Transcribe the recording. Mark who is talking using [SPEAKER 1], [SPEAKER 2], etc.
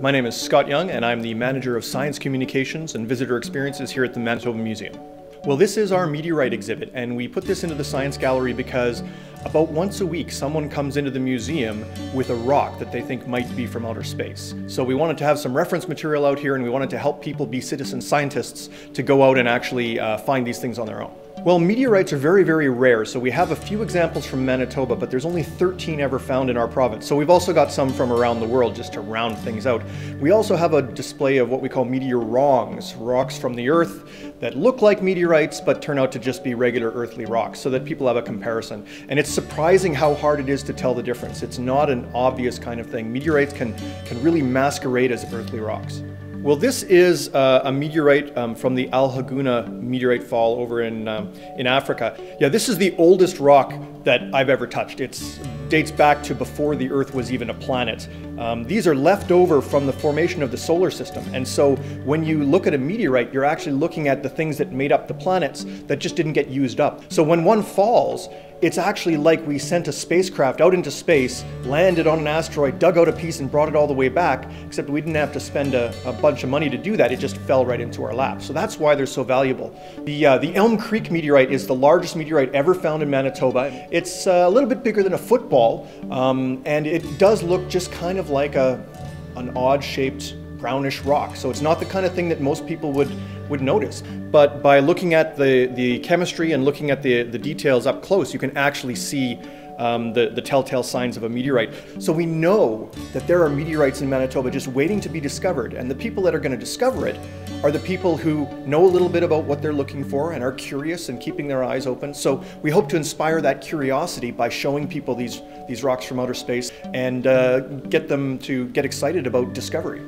[SPEAKER 1] My name is Scott Young, and I'm the manager of science communications and visitor experiences here at the Manitoba Museum. Well, this is our meteorite exhibit, and we put this into the science gallery because about once a week someone comes into the museum with a rock that they think might be from outer space. So we wanted to have some reference material out here, and we wanted to help people be citizen scientists to go out and actually uh, find these things on their own. Well, meteorites are very, very rare, so we have a few examples from Manitoba, but there's only 13 ever found in our province. So we've also got some from around the world just to round things out. We also have a display of what we call meteorwrongs, rocks from the Earth that look like meteorites but turn out to just be regular earthly rocks so that people have a comparison. And it's surprising how hard it is to tell the difference. It's not an obvious kind of thing. Meteorites can, can really masquerade as earthly rocks. Well, this is uh, a meteorite um, from the Al Haggounia meteorite fall over in, um, in Africa. Yeah, this is the oldest rock that I've ever touched. It dates back to before the Earth was even a planet. Um, these are left over from the formation of the solar system. And so when you look at a meteorite, you're actually looking at the things that made up the planets that just didn't get used up. So when one falls, it's actually like we sent a spacecraft out into space, landed on an asteroid, dug out a piece and brought it all the way back, except we didn't have to spend a, a bunch of money to do that. It just fell right into our lap. So that's why they're so valuable. The, uh, the Elm Creek meteorite is the largest meteorite ever found in Manitoba. It's uh, a little bit bigger than a football, um, and it does look just kind of like a, an odd shaped brownish rock. So it's not the kind of thing that most people would, would notice. But by looking at the, the chemistry and looking at the, the details up close, you can actually see um, the, the telltale signs of a meteorite. So we know that there are meteorites in Manitoba just waiting to be discovered, and the people that are going to discover it are the people who know a little bit about what they're looking for and are curious and keeping their eyes open. So we hope to inspire that curiosity by showing people these, these rocks from outer space and uh, get them to get excited about discovery.